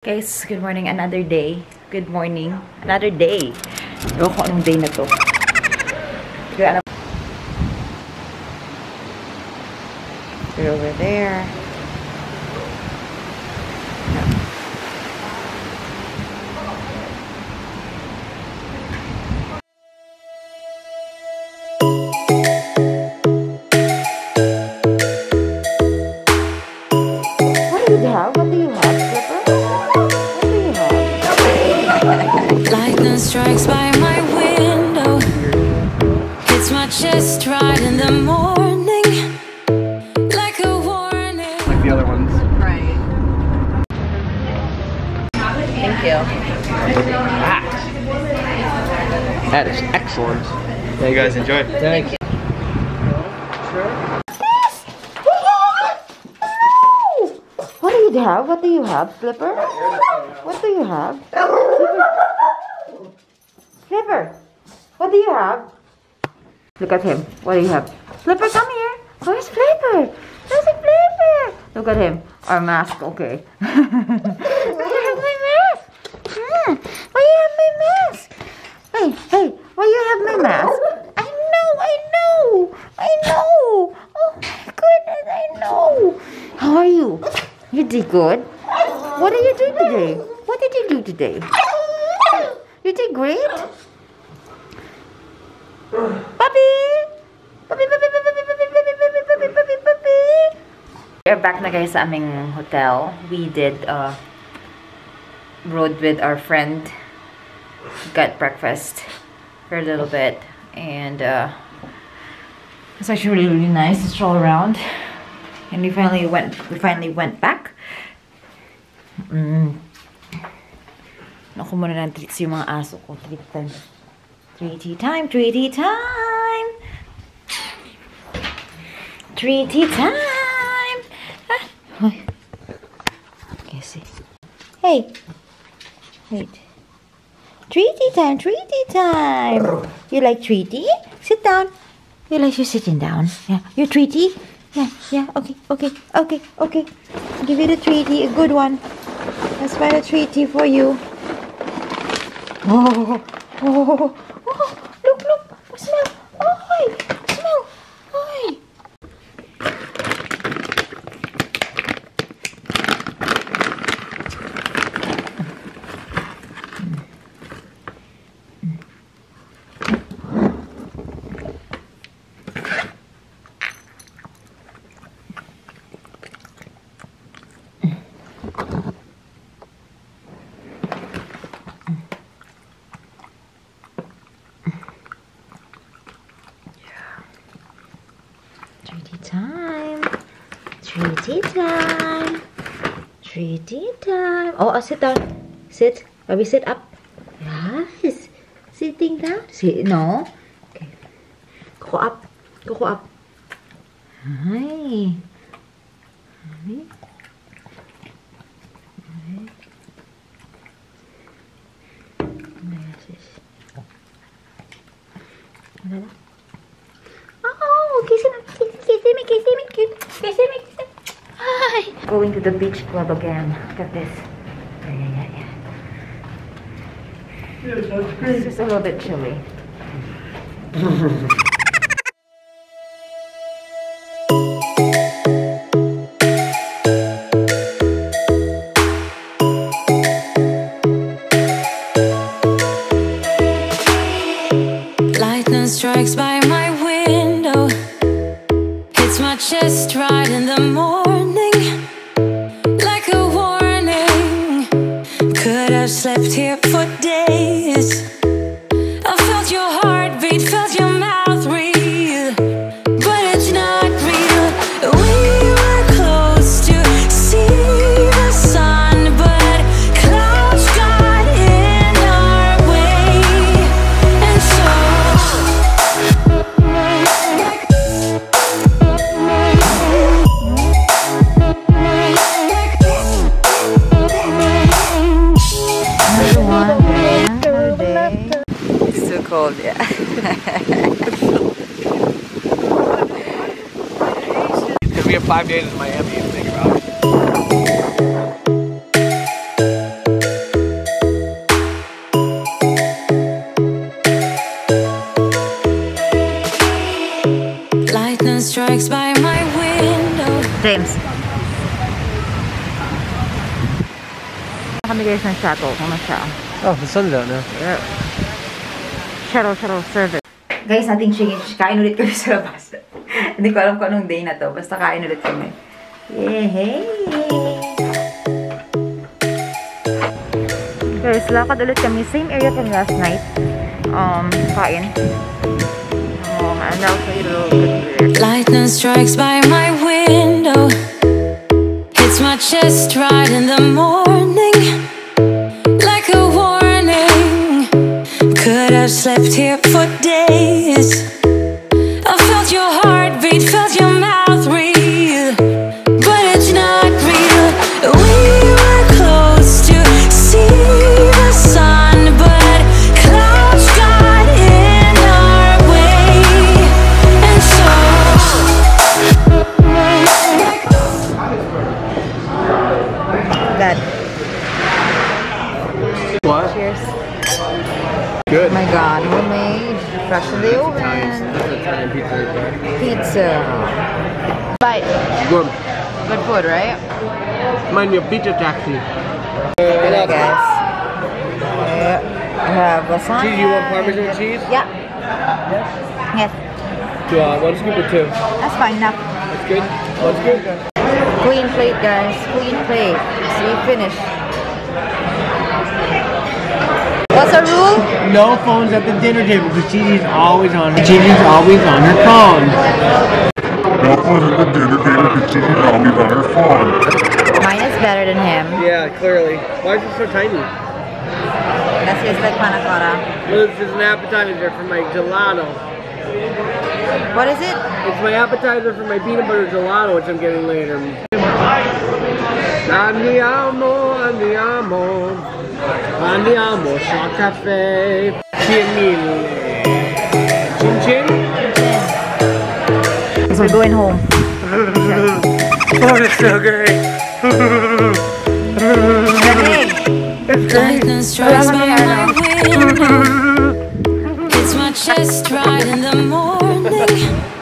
Guys, good morning. Another day. Good morning. Another day. Ewan ko day na to. Over there. Strikes by my window. Hits my chest right in the morning. Like a warning. like the other ones. Right Thank you. That is excellent. Thank You guys enjoy. Thank you. What do you have? What do you have, Flipper? What do you have? Flipper. What do you have? Look at him. What do you have? Flipper, come here. Where's Flipper? Where's Flipper? Look at him. Our mask. Okay. Why you have my mask? Hmm. Why you have my mask? Hey, hey. Why you have my mask? I know. I know. I know. Oh my goodness. I know. How are you? You did good. What did you do today? What did you do today? You did great. Puppy! Puppy, puppy, puppy, puppy, puppy, puppy, puppy, puppy, puppy. We're back na guys sa aming hotel. We did uh, rode with our friend. Got breakfast for a little bit. And uh, it's actually really, really nice to stroll around. And we finally went we finally went back. Mm. Naku muna ng treats yung mga aso ko. Treat time. Treaty time, treaty time. Treaty time. Ah. Hoy. Okay, see. Hey. Wait. Treaty time, treaty time. You like treaty? Sit down. You like you sitting down. Yeah. You treaty? Yeah, yeah, okay, okay, okay, okay. Give you the treaty, a good one. Let's find a treaty for you. おおお time. Treaty time. Treaty time. Oh, uh, sit down. Sit. Baby, sit up. Yes. Sitting down. Sit. No. Okay. Go up. Go up. Hi. Hi. Going to the beach club again. Look at this. Yeah, yeah, yeah. It's just a little bit chilly. Lightning strikes by my window. Hits my chest right in the morning. five days in Miami and think about it. Lightning strikes by my window. James. How many days in Shackle? Oh, the sun's out now. Yeah. Shuttle, shuttle service. Guys, nating change. Kain ulit kami sa labas. Hindi ko alam kung anong day na to. Basta kain ulit kami. Yay! Guys, lakad ulit kami. Same area from last night. Um, kain. Um, and here. Lightning strikes by my window. Hits my chest right in the morning. Slept here for days. My god, homemade. Fresh from the oven. Pizza. Bite. Good. Good food, right? Mind of pizza taxi. Good, guys. Yeah. I have lasagna. Cheese, you want Parmesan cheese? Yeah. Yes. Do uh, one scoop or two? That's fine enough. That's good. One good. Clean plate, guys. Clean plate. So we finished. What's the rule? No phones at the dinner table because Gigi's always on. Gigi's always on her phone. No phone at the dinner table because she's always on her phone. Mine is better than him. Yeah, clearly. Why is it so tiny? That's just like panna cotta. Well, this is an appetizer for my gelato. What is it? It's my appetizer for my peanut butter gelato, which I'm getting later. Andiamo, andiamo, andiamo al caffè. Cien mille. Chin chin? So we're going home. Oh, it's so great. lightning strikes by my window. Hits my chest right in the morning.